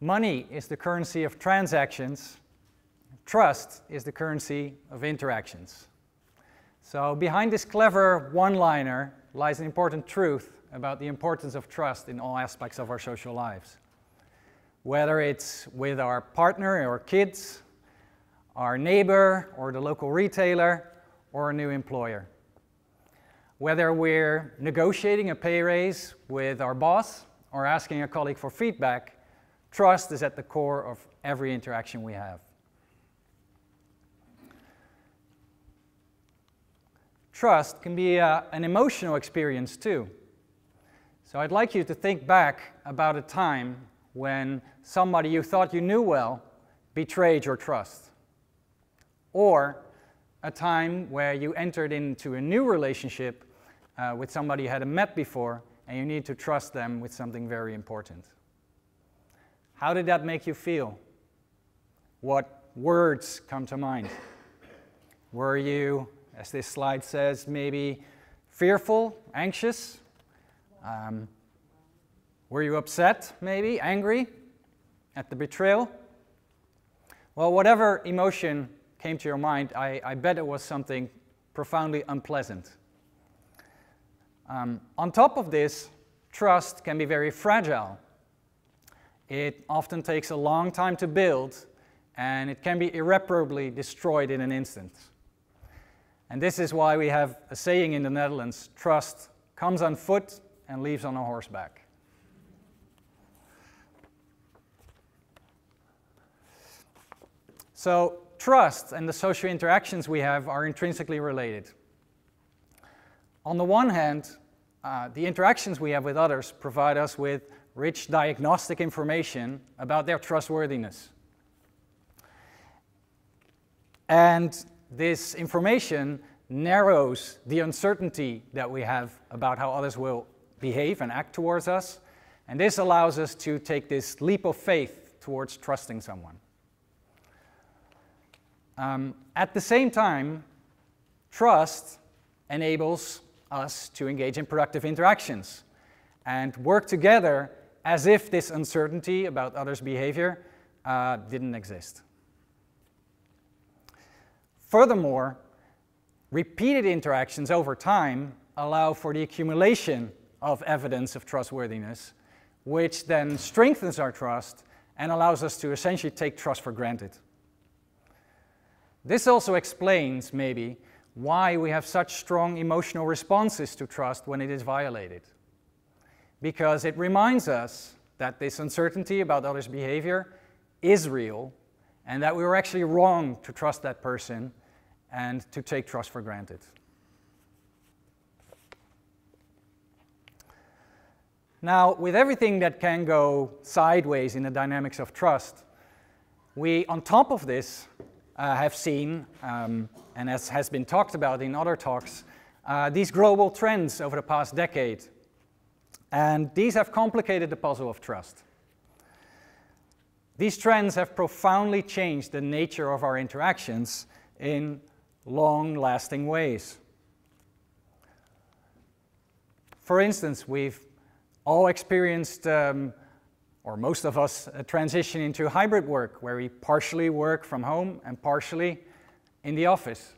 Money is the currency of transactions. Trust is the currency of interactions. So behind this clever one-liner lies an important truth about the importance of trust in all aspects of our social lives. Whether it's with our partner or kids, our neighbor or the local retailer, or a new employer. Whether we're negotiating a pay raise with our boss or asking a colleague for feedback, trust is at the core of every interaction we have. Trust can be uh, an emotional experience too. So I'd like you to think back about a time when somebody you thought you knew well betrayed your trust. Or a time where you entered into a new relationship uh, with somebody you hadn't met before and you need to trust them with something very important. How did that make you feel? What words come to mind? Were you, as this slide says, maybe fearful, anxious? Um, were you upset, maybe, angry at the betrayal? Well, whatever emotion came to your mind, I, I bet it was something profoundly unpleasant. Um, on top of this, trust can be very fragile. It often takes a long time to build, and it can be irreparably destroyed in an instant. And this is why we have a saying in the Netherlands trust comes on foot and leaves on a horseback. So, trust and the social interactions we have are intrinsically related. On the one hand, uh, the interactions we have with others provide us with rich diagnostic information about their trustworthiness. And this information narrows the uncertainty that we have about how others will behave and act towards us. And this allows us to take this leap of faith towards trusting someone. Um, at the same time, trust enables us to engage in productive interactions and work together as if this uncertainty about others' behavior uh, didn't exist. Furthermore, repeated interactions over time allow for the accumulation of evidence of trustworthiness, which then strengthens our trust and allows us to essentially take trust for granted. This also explains, maybe, why we have such strong emotional responses to trust when it is violated. Because it reminds us that this uncertainty about others' behavior is real and that we were actually wrong to trust that person and to take trust for granted. Now, with everything that can go sideways in the dynamics of trust, we, on top of this, uh, have seen, um, and as has been talked about in other talks, uh, these global trends over the past decade. And these have complicated the puzzle of trust. These trends have profoundly changed the nature of our interactions in long-lasting ways. For instance, we've all experienced um, or most of us uh, transition into hybrid work, where we partially work from home and partially in the office.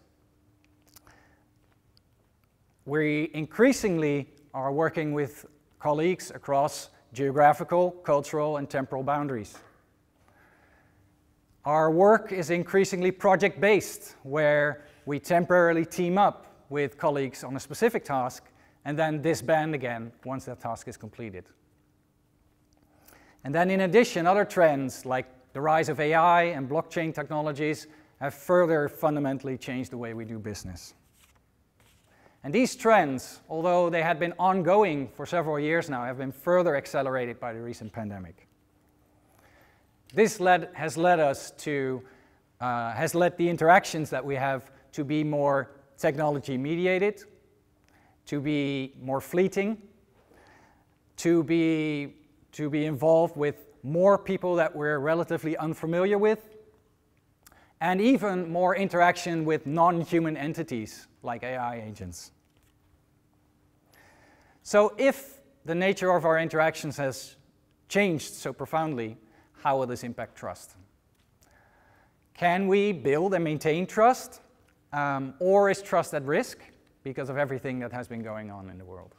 We increasingly are working with colleagues across geographical, cultural, and temporal boundaries. Our work is increasingly project-based, where we temporarily team up with colleagues on a specific task and then disband again once that task is completed. And then in addition, other trends like the rise of AI and blockchain technologies have further fundamentally changed the way we do business. And these trends, although they had been ongoing for several years now, have been further accelerated by the recent pandemic. This led, has led us to, uh, has led the interactions that we have to be more technology mediated, to be more fleeting, to be to be involved with more people that we're relatively unfamiliar with, and even more interaction with non-human entities like AI agents. So if the nature of our interactions has changed so profoundly, how will this impact trust? Can we build and maintain trust? Um, or is trust at risk because of everything that has been going on in the world?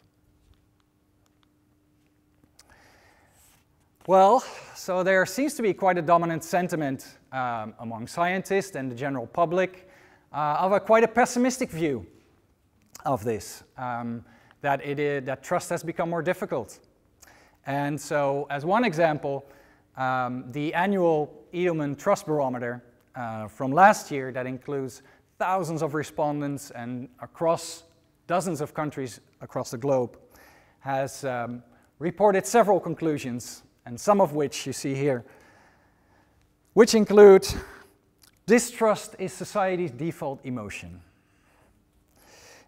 Well, so there seems to be quite a dominant sentiment um, among scientists and the general public uh, of a quite a pessimistic view of this, um, that, it is, that trust has become more difficult. And so, as one example, um, the annual Edelman Trust Barometer uh, from last year that includes thousands of respondents and across dozens of countries across the globe has um, reported several conclusions, and some of which you see here, which include distrust is society's default emotion.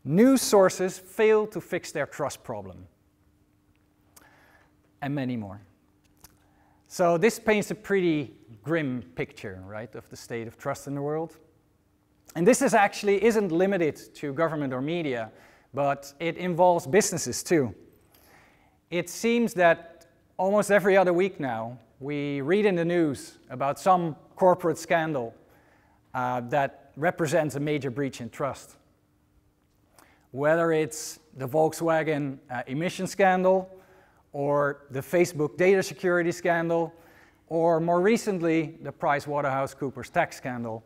News sources fail to fix their trust problem, and many more. So this paints a pretty grim picture, right, of the state of trust in the world. And this is actually isn't limited to government or media, but it involves businesses too. It seems that almost every other week now, we read in the news about some corporate scandal uh, that represents a major breach in trust. Whether it's the Volkswagen uh, emission scandal, or the Facebook data security scandal, or more recently, the PricewaterhouseCoopers tax scandal.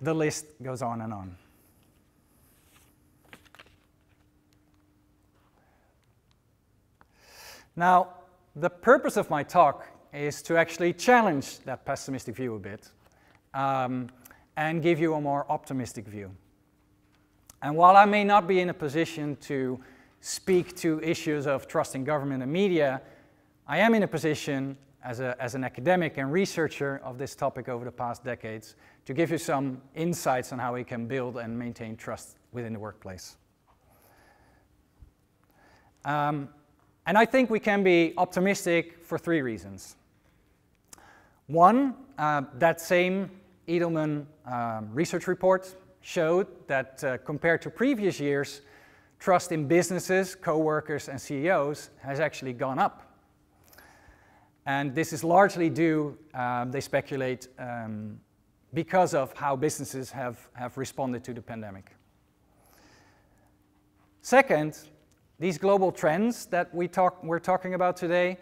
The list goes on and on. Now, the purpose of my talk is to actually challenge that pessimistic view a bit um, and give you a more optimistic view. And while I may not be in a position to speak to issues of trust in government and media, I am in a position as, a, as an academic and researcher of this topic over the past decades to give you some insights on how we can build and maintain trust within the workplace. Um, and I think we can be optimistic for three reasons. One, uh, that same Edelman um, research report showed that uh, compared to previous years, trust in businesses, co-workers, and CEOs has actually gone up. And this is largely due, um, they speculate, um, because of how businesses have, have responded to the pandemic. Second, these global trends that we talk, we're talking about today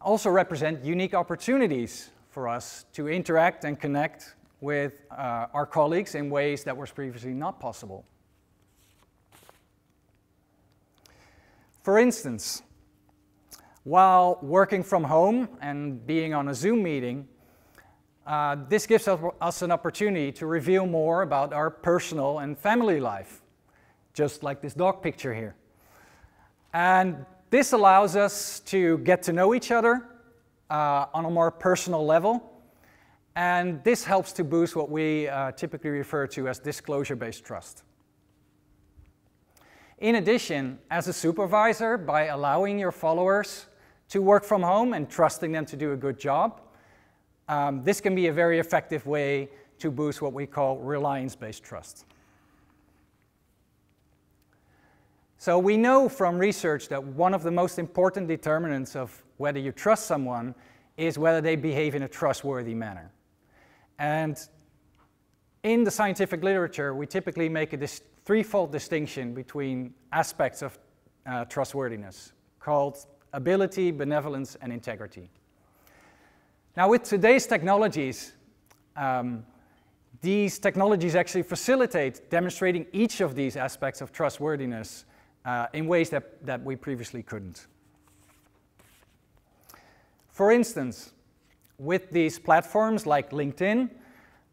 also represent unique opportunities for us to interact and connect with uh, our colleagues in ways that was previously not possible. For instance, while working from home and being on a Zoom meeting, uh, this gives us an opportunity to reveal more about our personal and family life, just like this dog picture here. And this allows us to get to know each other uh, on a more personal level. And this helps to boost what we uh, typically refer to as disclosure-based trust. In addition, as a supervisor, by allowing your followers to work from home and trusting them to do a good job, um, this can be a very effective way to boost what we call reliance-based trust. So we know from research that one of the most important determinants of whether you trust someone is whether they behave in a trustworthy manner. And in the scientific literature, we typically make a dis threefold distinction between aspects of uh, trustworthiness called ability, benevolence, and integrity. Now, with today's technologies, um, these technologies actually facilitate demonstrating each of these aspects of trustworthiness uh, in ways that, that we previously couldn't. For instance, with these platforms like LinkedIn,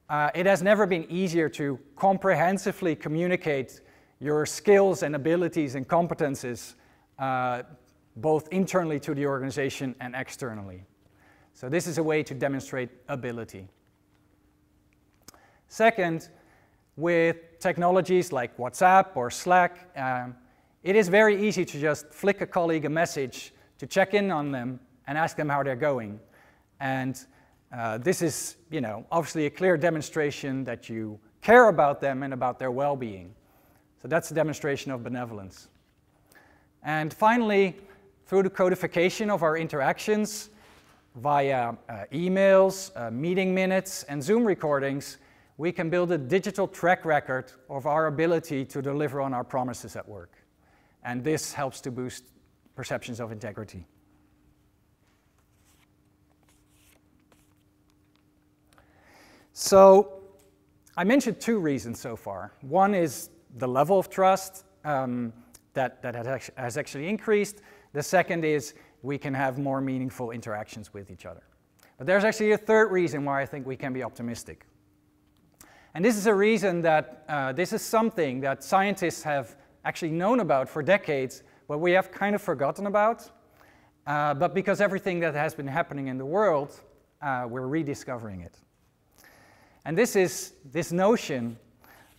uh, it has never been easier to comprehensively communicate your skills and abilities and competences uh, both internally to the organization and externally. So this is a way to demonstrate ability. Second, with technologies like WhatsApp or Slack, um, it is very easy to just flick a colleague a message to check in on them and ask them how they're going. And uh, this is, you know, obviously a clear demonstration that you care about them and about their well-being. So that's a demonstration of benevolence. And finally, through the codification of our interactions, via uh, emails, uh, meeting minutes, and Zoom recordings, we can build a digital track record of our ability to deliver on our promises at work. And this helps to boost perceptions of integrity. So I mentioned two reasons so far. One is the level of trust um, that, that has actually increased. The second is we can have more meaningful interactions with each other. But there's actually a third reason why I think we can be optimistic. And this is a reason that uh, this is something that scientists have actually known about for decades, but we have kind of forgotten about. Uh, but because everything that has been happening in the world, uh, we're rediscovering it. And this is this notion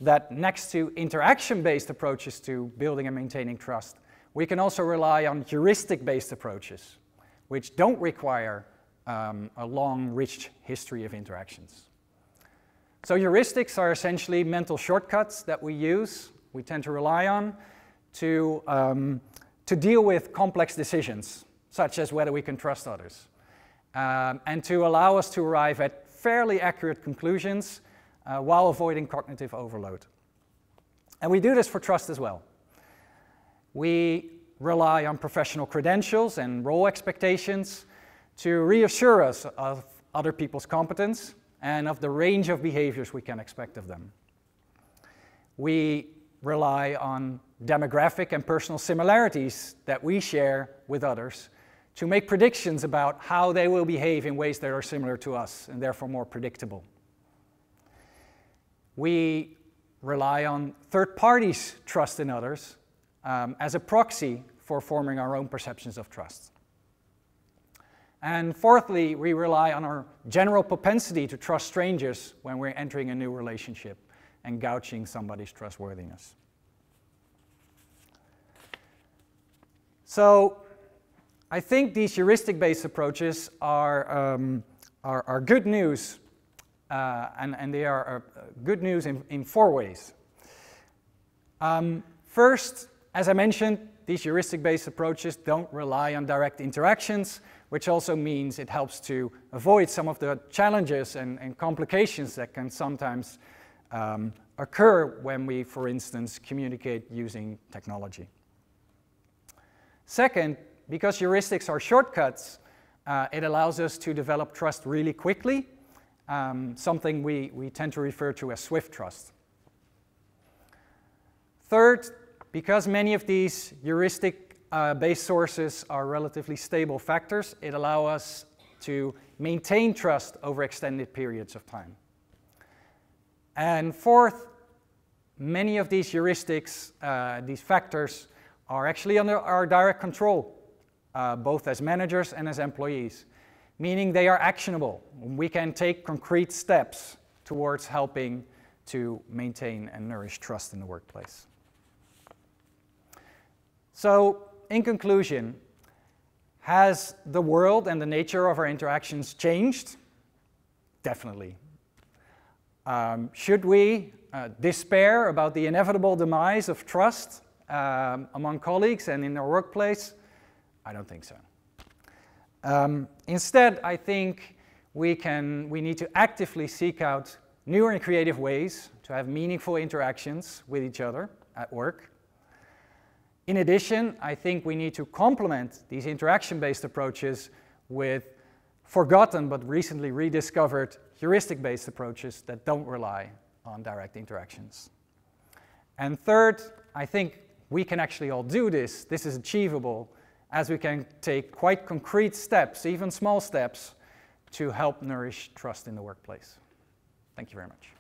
that next to interaction-based approaches to building and maintaining trust, we can also rely on heuristic-based approaches, which don't require um, a long, rich history of interactions. So heuristics are essentially mental shortcuts that we use, we tend to rely on, to, um, to deal with complex decisions, such as whether we can trust others, um, and to allow us to arrive at fairly accurate conclusions uh, while avoiding cognitive overload. And we do this for trust as well. We rely on professional credentials and role expectations to reassure us of other people's competence and of the range of behaviors we can expect of them. We rely on demographic and personal similarities that we share with others to make predictions about how they will behave in ways that are similar to us and therefore more predictable. We rely on third parties' trust in others um, as a proxy for forming our own perceptions of trust. And fourthly, we rely on our general propensity to trust strangers when we're entering a new relationship and gouging somebody's trustworthiness. So, I think these heuristic-based approaches are, um, are, are, good news, uh, and, and they are uh, good news in, in four ways. Um, first, as I mentioned, these heuristic-based approaches don't rely on direct interactions, which also means it helps to avoid some of the challenges and, and complications that can sometimes um, occur when we, for instance, communicate using technology. Second, because heuristics are shortcuts, uh, it allows us to develop trust really quickly, um, something we, we tend to refer to as swift trust. Third, because many of these heuristic uh, based sources are relatively stable factors, it allows us to maintain trust over extended periods of time. And fourth, many of these heuristics, uh, these factors, are actually under our direct control uh, both as managers and as employees, meaning they are actionable. We can take concrete steps towards helping to maintain and nourish trust in the workplace. So, in conclusion, has the world and the nature of our interactions changed? Definitely. Um, should we uh, despair about the inevitable demise of trust um, among colleagues and in our workplace? I don't think so. Um, instead, I think we, can, we need to actively seek out new and creative ways to have meaningful interactions with each other at work. In addition, I think we need to complement these interaction-based approaches with forgotten but recently rediscovered heuristic-based approaches that don't rely on direct interactions. And third, I think we can actually all do this. This is achievable as we can take quite concrete steps, even small steps, to help nourish trust in the workplace. Thank you very much.